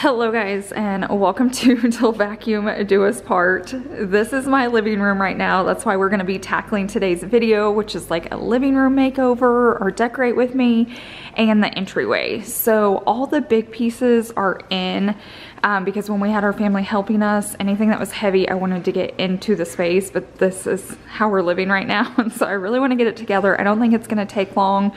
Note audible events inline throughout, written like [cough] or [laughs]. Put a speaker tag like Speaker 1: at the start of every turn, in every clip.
Speaker 1: Hello guys and welcome to [laughs] Til Vacuum Do Us Part. This is my living room right now. That's why we're gonna be tackling today's video, which is like a living room makeover or decorate with me and the entryway. So all the big pieces are in um, because when we had our family helping us, anything that was heavy, I wanted to get into the space, but this is how we're living right now. [laughs] And so I really wanna get it together. I don't think it's gonna take long.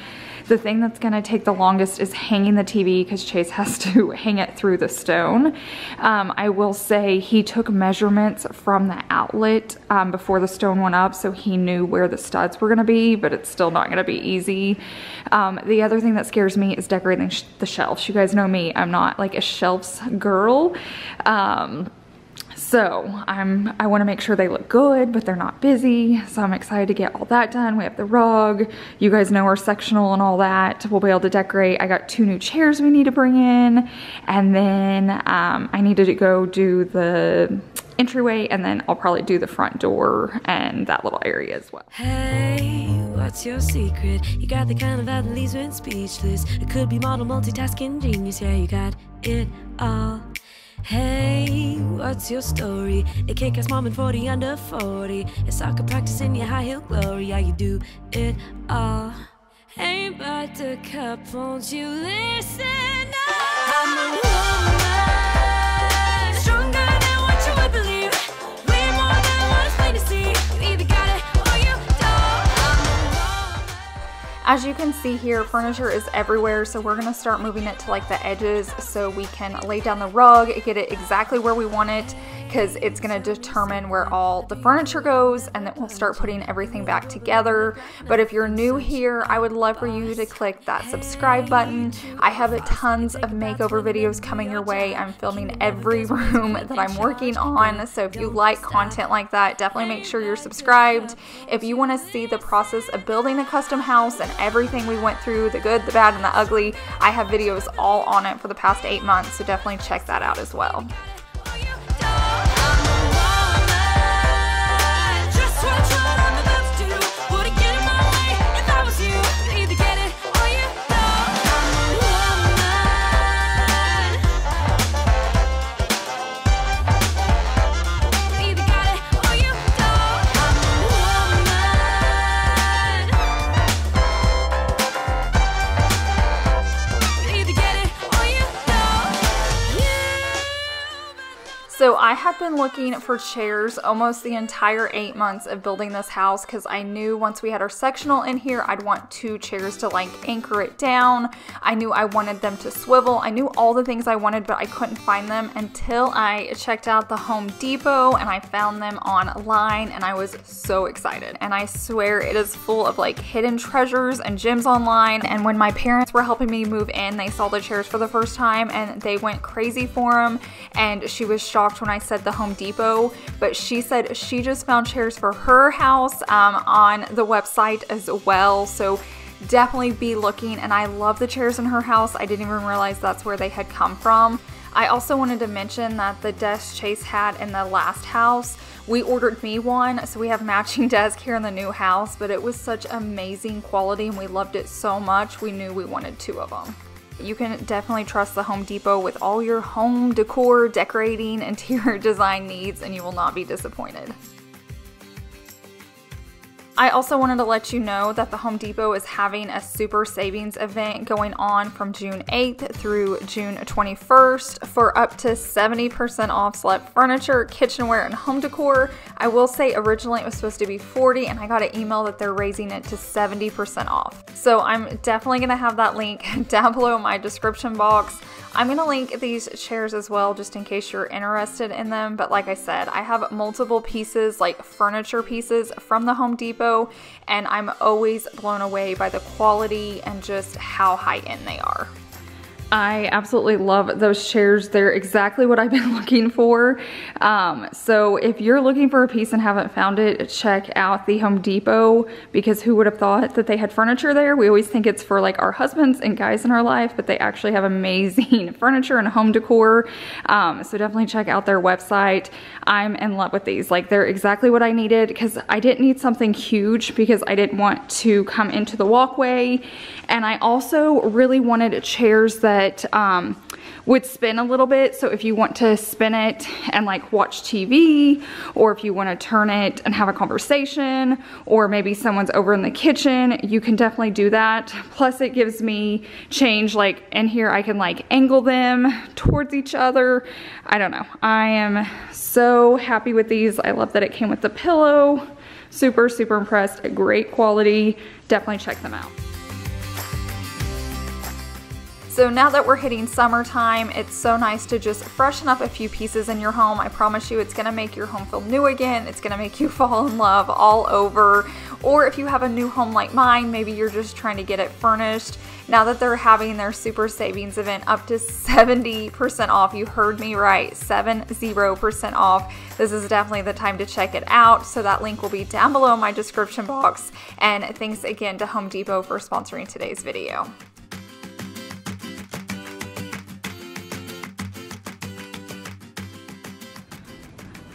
Speaker 1: The thing that's gonna take the longest is hanging the TV because Chase has to [laughs] hang it through the stone. Um, I will say he took measurements from the outlet um, before the stone went up so he knew where the studs were gonna be, but it's still not gonna be easy. Um, the other thing that scares me is decorating sh the shelves. You guys know me, I'm not like a shelves girl. Um, so I'm, I wanna make sure they look good, but they're not busy. So I'm excited to get all that done. We have the rug. You guys know our sectional and all that. We'll be able to decorate. I got two new chairs we need to bring in. And then um, I needed to go do the entryway and then I'll probably do the front door and that little area as well.
Speaker 2: Hey, what's your secret? You got the kind of that leaves me speechless. It could be model multitasking genius. Yeah, you got it all. Hey, what's your story? A kick-ass mom and 40 under 40. A soccer practice in your high heel glory. Yeah, you do it all. Ain't but a cup, won't you listen? I'm a woman,
Speaker 1: As you can see here, furniture is everywhere, so we're gonna start moving it to like the edges so we can lay down the rug, get it exactly where we want it, because it's gonna determine where all the furniture goes, and then we'll start putting everything back together. But if you're new here, I would love for you to click that subscribe button. I have tons of makeover videos coming your way. I'm filming every [laughs] room that I'm working on, so if you like content like that, definitely make sure you're subscribed. If you wanna see the process of building a custom house and everything we went through, the good, the bad, and the ugly, I have videos all on it for the past eight months, so definitely check that out as well. So I have been looking for chairs almost the entire eight months of building this house because I knew once we had our sectional in here, I'd want two chairs to like anchor it down. I knew I wanted them to swivel. I knew all the things I wanted, but I couldn't find them until I checked out the Home Depot and I found them online and I was so excited. And I swear it is full of like hidden treasures and gems online. And when my parents were helping me move in, they saw the chairs for the first time and they went crazy for them. And she was shocked when I said the Home Depot, but she said she just found chairs for her house um, on the website as well. So definitely be looking. And I love the chairs in her house. I didn't even realize that's where they had come from. I also wanted to mention that the desk Chase had in the last house, we ordered me one, so we have matching [laughs] desk here in the new house, but it was such amazing quality and we loved it so much, we knew we wanted two of them. You can definitely trust the Home Depot with all your home decor, decorating, interior [laughs] design needs, and you will not be disappointed. I also wanted to let you know that the Home Depot is having a super savings event going on from June 8th through June 21st for up to 70% off select furniture, kitchenware, and home decor. I will say originally it was supposed to be 40 and I got an email that they're raising it to 70% off. So I'm definitely going to have that link [laughs] down below in my description box. I'm going to link these chairs as well just in case you're interested in them. But like I said, I have multiple pieces, like furniture pieces from the Home Depot, and I'm always blown away by the quality and just how high end they are. I absolutely love those chairs. They're exactly what I've been [laughs] looking for. Um, so if you're looking for a piece and haven't found it, check out the Home Depot because who would have thought that they had furniture there? We always think it's for like our husbands and guys in our life, but they actually have amazing [laughs] furniture and home decor. Um, so definitely check out their website. I'm in love with these. Like they're exactly what I needed because I didn't need something huge because I didn't want to come into the walkway. And I also really wanted chairs that that um, would spin a little bit. So if you want to spin it and like watch TV, or if you want to turn it and have a conversation, or maybe someone's over in the kitchen, you can definitely do that. Plus it gives me change like in here I can like angle them towards each other. I don't know. I am so happy with these. I love that it came with the pillow. Super, super impressed. Great quality. Definitely check them out. So now that we're hitting summertime, it's so nice to just freshen up a few pieces in your home. I promise you it's gonna make your home feel new again. It's gonna make you [laughs] fall in love all over. Or if you have a new home like mine, maybe you're just trying to get it furnished. Now that they're having their super savings event up to 70% off, you heard me right, 70% off. This is definitely the time to check it out. So that link will be down below in my description box. And thanks again to Home Depot for sponsoring today's video.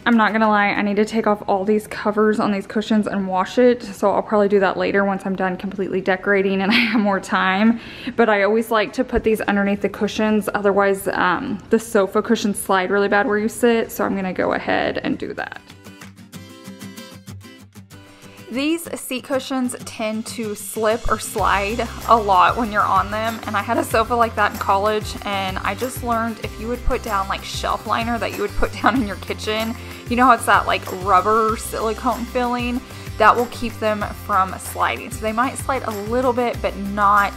Speaker 1: I'm not gonna lie, I need to take off all these covers on these cushions and wash it. So I'll probably do that later once I'm done completely decorating and [laughs] I have more time. But I always like to put these underneath the cushions. Otherwise, um, the sofa cushions slide really bad where you sit. So I'm gonna go ahead and do that. These seat cushions tend to slip or slide a lot when you're on them and I had a sofa like that in college and I just learned if you would put down like shelf liner that you would put [laughs] down in your kitchen you know how it's that like rubber silicone filling? That will keep them from sliding. So they might slide a little bit, but not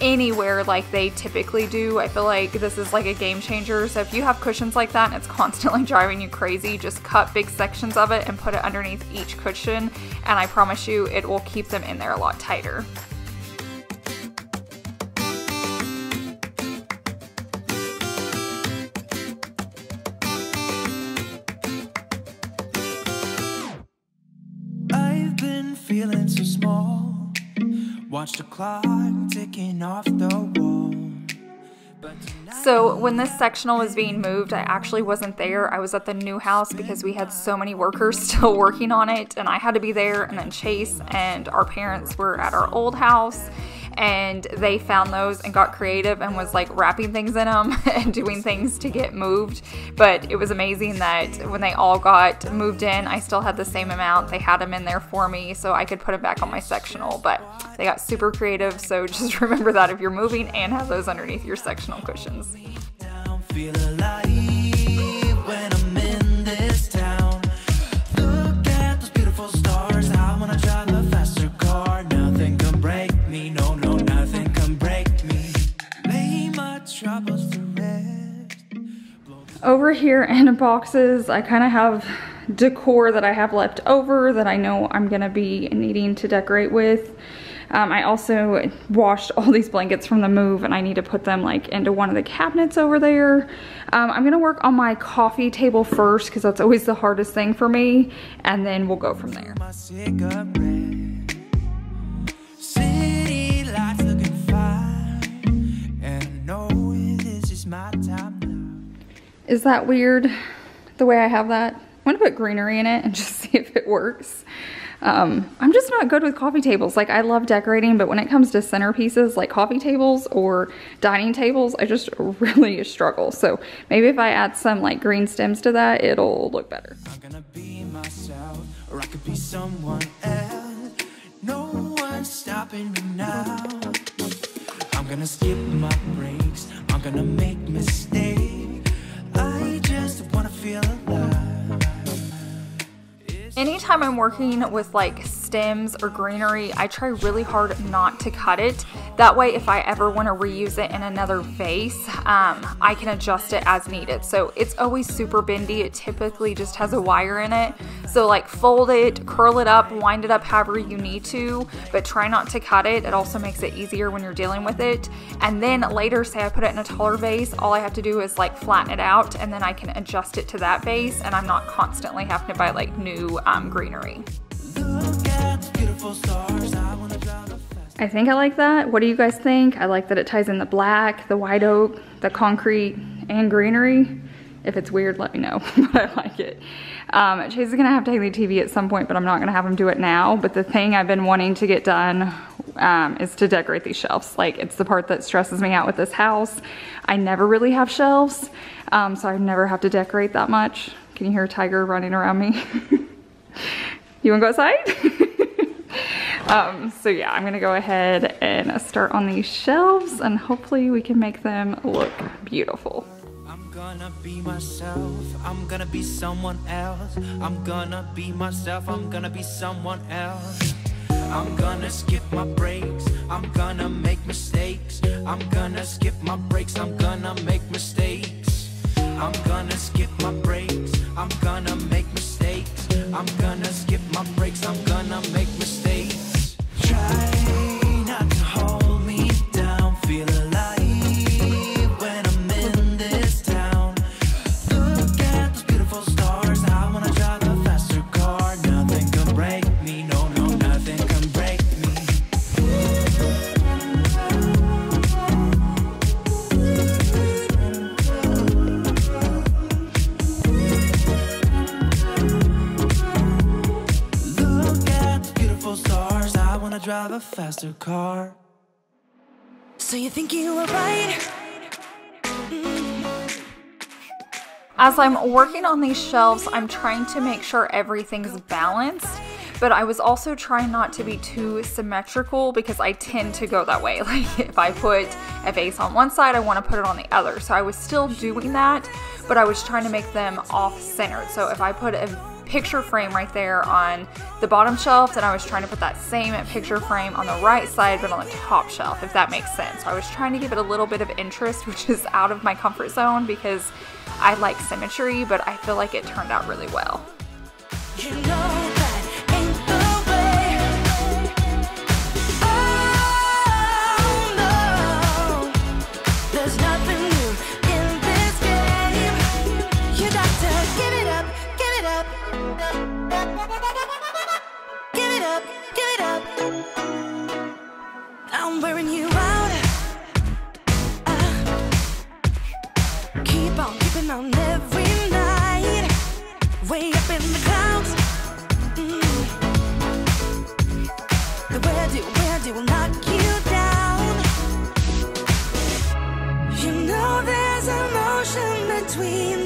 Speaker 1: anywhere like they typically do. I feel like this is like a game changer. So if you have cushions like that and it's [laughs] constantly driving you crazy, just cut big sections of it and put it underneath each cushion. And I promise you, it will keep them in there a lot tighter. Watch the clock So when this sectional was being moved, I actually wasn't there. I was at the new house because we had so many workers [laughs] still working on it and I had to be there and then Chase and our parents were at our old house and they found those and got creative and was like wrapping things in them [laughs] and doing things to get moved. But it was amazing that when they all got moved in, I still had the same amount. They had them in there for me so I could put them back on my sectional. But they got super creative, so [laughs] just remember that if you're moving and have those underneath your sectional cushions. Over here in boxes, I kind of have decor that I have left over that I know I'm gonna be needing to decorate with. Um, I also washed all these blankets from the move and I need to put them like into one of the cabinets over there. Um, I'm gonna work on my coffee table first because that's always the hardest thing for me and then we'll go from there. Is that weird, the way I have that? I'm gonna put greenery in it and [laughs] just see if it works. Um, I'm just not good with coffee tables. Like I love decorating, but when it comes to centerpieces like coffee tables or dining tables, I just [laughs] really struggle. So maybe if I add some like green stems to that, it'll look better. I'm gonna be myself, or I could be someone else. No one's stopping me now. I'm gonna skip my breaks. I'm gonna make mistakes just wanna feel alive. Anytime I'm working with like stems or greenery, I try really hard not to cut it. That way, if I ever want to reuse it in another vase, um, I can adjust it as needed. So it's always super bendy. It typically just has a wire in it. So like fold it, curl it up, wind it up however you need to, but try not to cut it. It also makes it easier when you're dealing with it. And then later, say I put it in a taller vase, all I have to do is like flatten it out and then I can adjust it to that vase and I'm not constantly having to buy like new um, greenery. I think I like that. What do you guys think? I like that it ties in the black, the white oak, the concrete, and greenery. If it's weird, let me know, [laughs] but I like it. Um, Chase is gonna have to take the TV at some point, but I'm not gonna have him do it now. But the thing I've been wanting to get done um, is to decorate these shelves. Like it's the part that stresses me out with this house. I never really have shelves, um, so I never have to decorate that much. Can you hear a tiger running around me? [laughs] you wanna go outside? um, so yeah, I'm gonna go ahead and start on these shelves and hopefully we can make them look beautiful.
Speaker 3: I'm gonna be myself, I'm gonna be someone else. I'm gonna be myself, I'm gonna be someone else. I'm gonna skip my breaks, I'm gonna make mistakes. I'm gonna skip my breaks, I'm gonna make mistakes. I'm gonna skip my breaks, I'm gonna make mistakes. I'm gonna skip my breaks, I'm gonna make mistakes. Try faster car.
Speaker 2: So you think you were right? Mm.
Speaker 1: As I'm working on these shelves, I'm trying to make sure everything's balanced, but I was also trying not to be too symmetrical because I tend to go that way. [laughs] Like if I put a vase on one side, I want to put it on the other. So I was still doing that, but I was trying to make them off centered. So if I put a picture frame right there on the bottom shelf, then I was trying to put that same picture frame on the right side, but on the top shelf, if that makes sense. So I was trying to give it a little bit of interest, [laughs] which is out of my comfort zone because I like symmetry, but I feel like it turned out really well.
Speaker 2: You know I'm wearing you out. Ah. Keep on keeping on every night. Way up in the clouds. Mm. The knock you down. You know there's between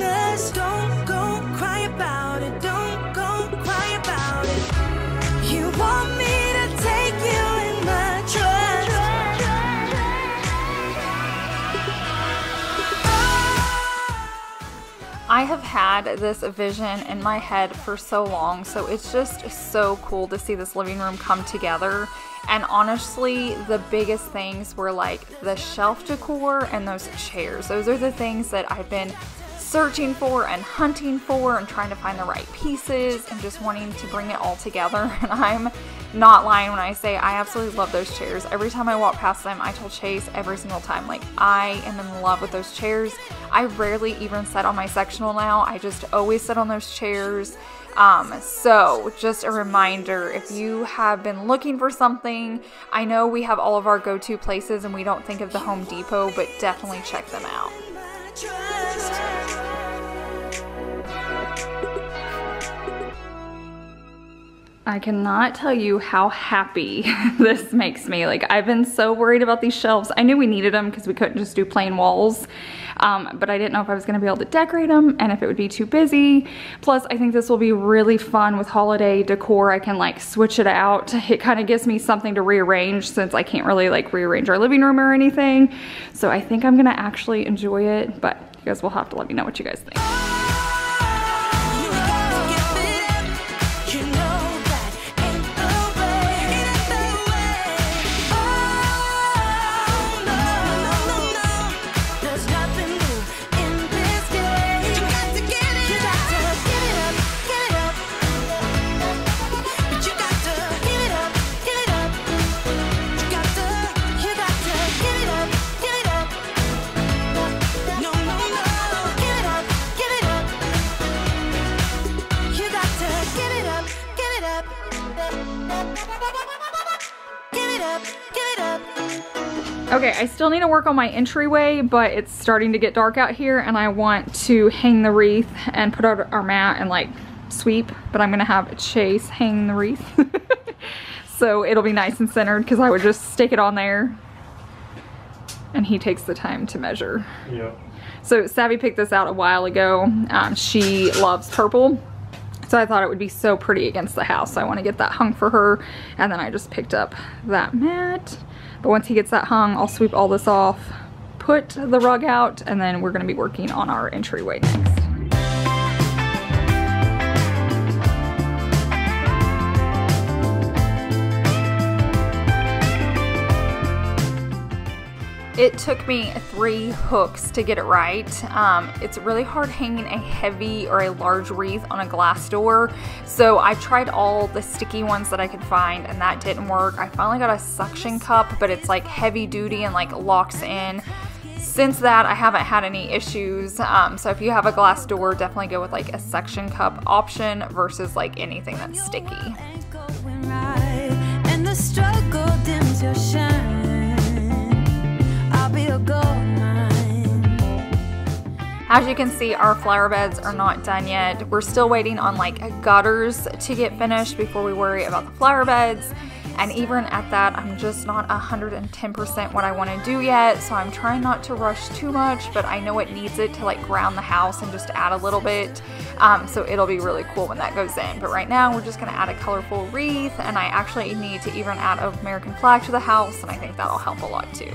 Speaker 1: have had this vision in my head for so long, so it's just so cool to see this living room come together. And honestly, the biggest things were like the shelf decor and those chairs. Those are the things that I've been searching for and hunting for and trying to find the right pieces and just wanting to bring it all together. [laughs] And I'm not lying when I say I absolutely love those chairs. Every time I walk past them, I tell Chase every single time, like, I am in love with those chairs. I rarely even sit on my sectional now, I just always sit on those chairs. Um, so just a reminder, if you have been looking for something, I know we have all of our go-to places and we don't think of the Home Depot, but definitely check them out. I cannot tell you how happy [laughs] this makes me. Like, I've been so worried about these shelves. I knew we needed them because we couldn't just do plain walls, um, but I didn't know if I was gonna be able to decorate them and if it would be too busy. Plus, I think this will be really fun with holiday decor. I can like switch it out. It kind of gives me something to rearrange since I can't really like rearrange our living room or anything. So I think I'm gonna actually enjoy it, but you guys will have to let me know what you guys think. Work on my entryway, but it's starting to get dark out here and I want to hang the wreath and put out our mat and like sweep, but I'm gonna have Chase hang the wreath. [laughs] so it'll be nice and centered because I would just stick it on there and he takes the time to measure.
Speaker 4: Yep.
Speaker 1: So Savvy picked this out a while ago. Um, she loves purple. So I thought it would be so pretty against the house. So I want to get that hung for her. And then I just picked up that mat. But once he gets that hung, I'll sweep all this off, put the rug out, and then we're gonna be working on our entryway next. It took me three hooks to get it right. Um, it's really hard hanging a heavy or a large wreath on a glass door. So I tried all the sticky ones that I could find and that didn't work. I finally got a suction cup, but it's like heavy duty and like locks in. Since that, I haven't had any issues. Um, so if you have a glass door, definitely go with like a suction cup option versus like anything that's sticky. As you can see, our flower beds are not done yet. We're still waiting on like gutters to get finished before we worry about the flower beds. And even at that, I'm just not 110% what I want to do yet. So I'm trying not to rush too much, but I know it needs it to like ground the house and just add a little bit. Um, so it'll be really cool when that goes in. But right now, we're just going to add a colorful wreath. And I actually need to even add an American flag to the house. And I think that'll help a lot too.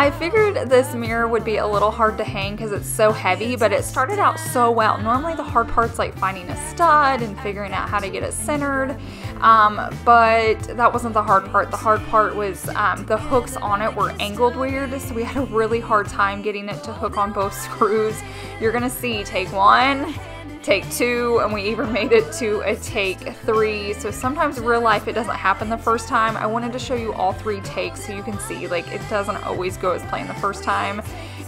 Speaker 1: I figured this mirror would be a little hard to hang because it's so heavy, but it started out so well. Normally the hard part's like finding a stud and figuring out how to get it centered, um, but that wasn't the hard part. The hard part was um, the hooks on it were angled weird, so we had a really hard time getting it to hook on both [laughs] screws. You're gonna see take one, take two, and we even [laughs] made it to a take three. So sometimes in real life it doesn't happen the first time. I wanted to show you all three takes so you can see like it doesn't always go as planned the first time.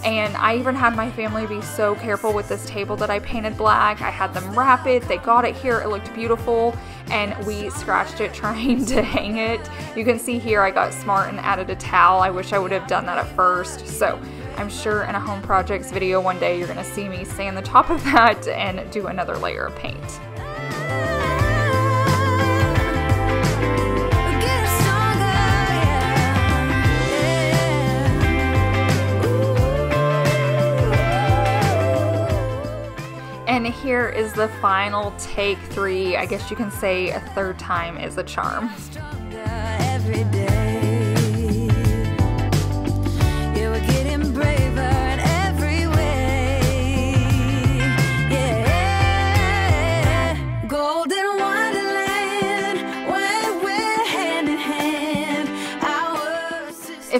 Speaker 1: And I even had my family be so careful with this table that I painted black. I had them wrap it, they got it here, it looked beautiful, and we scratched it [laughs] trying to hang it. You can see here I got smart and added a towel. I wish I would have done that at first. So I'm sure in a home projects video one day you're gonna see me sand the top of that and do another layer of paint. And here is the final take three. I guess you can say a third time is a charm.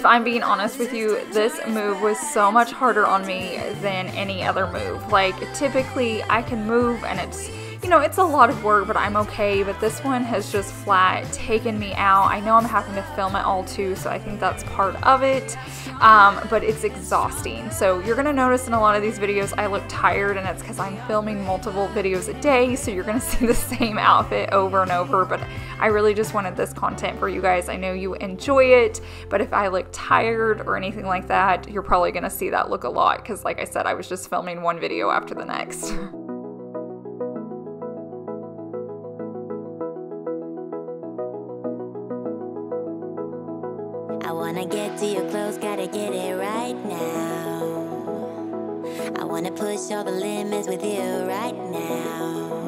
Speaker 1: If I'm being honest with you, this move was so much harder on me than any other move. Like, typically I can move and it's, you know, it's a lot of work, but I'm okay. But this one has just flat taken me out. I know I'm having to film it all too, so I think that's part of it. Um, but it's exhausting. So you're gonna notice in a lot of these videos I look tired, and it's because I'm filming multiple videos a day. So you're gonna [laughs] see the same outfit over and over. But I really just wanted this content for you guys. I know you enjoy it, but if I look tired or anything like that, you're probably gonna see that look a lot. Because like I said, I was just filming one video after the next. [laughs]
Speaker 5: wanna get to your clothes, gotta get it right now. I wanna push all the limits with you right now.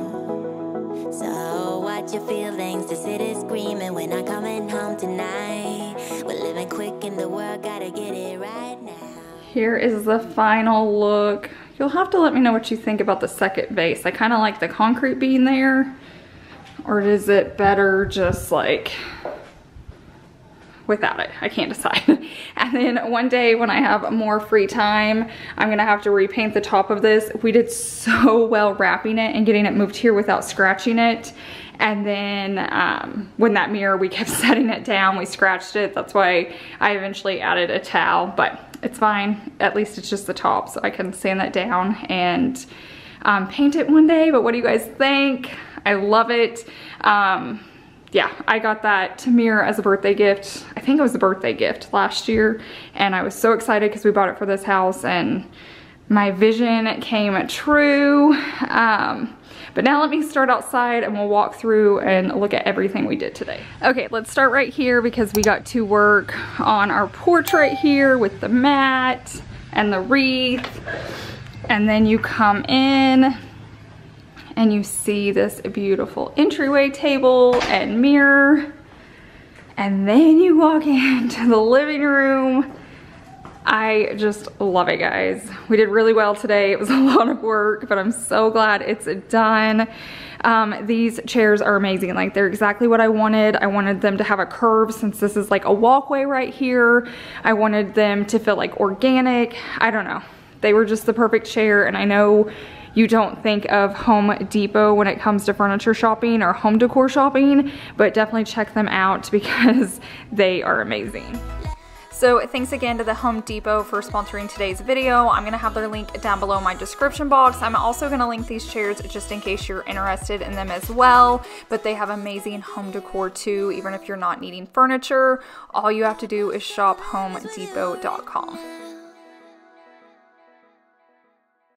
Speaker 5: So watch your feelings, the city's screaming, we're not coming home tonight. We're living quick in the world, gotta get it right now.
Speaker 1: Here is the final look. You'll have to let me know what you think about the second vase. I kind of like the concrete being there. Or is it better just like without it. I can't decide. [laughs] and then one day when I have more free time, I'm gonna have to repaint the top of this. We did so [laughs] well wrapping it and getting it moved here without scratching it. And then um, when that mirror, we [laughs] kept setting it down, we scratched it. That's why I eventually added a towel, but it's fine. At least it's just the top, so I can sand that down and um, paint it one day. But what do you guys think? I love it. Um, yeah, I got that Tamir as a birthday gift. I think it was a birthday gift last year. And I was so excited because we bought it for this house and my vision came true. Um, but now let me start outside and we'll walk through and look at everything we did today. Okay, let's start right here because we got to work on our porch right here with the mat and the wreath. And then you come in and you see this beautiful entryway table and mirror. And then you walk [laughs] into the living room. I just love it, guys. We did really well today. It was a [laughs] lot of work, but I'm so glad it's done. Um, these chairs are amazing. Like they're exactly what I wanted. I wanted them to have a curve since this is like a walkway right here. I wanted them to feel like organic. I don't know. They were just the perfect chair and I know you don't think of Home Depot when it comes to furniture shopping or home decor shopping, but definitely check them out [laughs] because they are amazing. So thanks again to the Home Depot for sponsoring today's video. I'm gonna have their link down below my description box. I'm also gonna link these chairs just in case you're interested in them as well, but they have amazing home decor too, even if you're not needing furniture. All you have to do is shop homedepot.com.